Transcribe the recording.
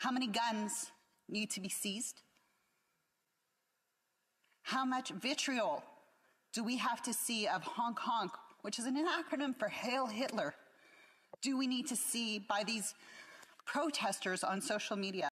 How many guns need to be seized? How much vitriol do we have to see of honk honk, which is an acronym for Hail Hitler? Do we need to see by these protesters on social media?